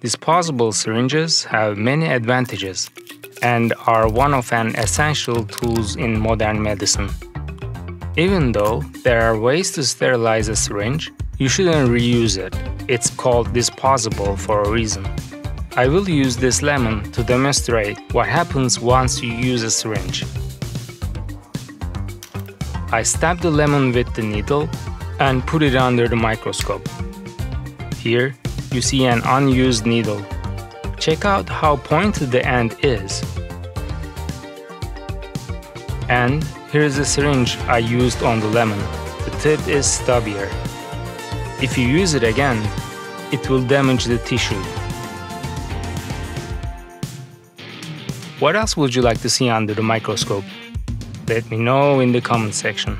Disposable syringes have many advantages and are one of an essential tools in modern medicine. Even though there are ways to sterilize a syringe, you shouldn't reuse it. It's called disposable for a reason. I will use this lemon to demonstrate what happens once you use a syringe. I stab the lemon with the needle and put it under the microscope. Here, you see an unused needle. Check out how pointed the end is. And here's the syringe I used on the lemon. The tip is stubbier. If you use it again, it will damage the tissue. What else would you like to see under the microscope? Let me know in the comment section.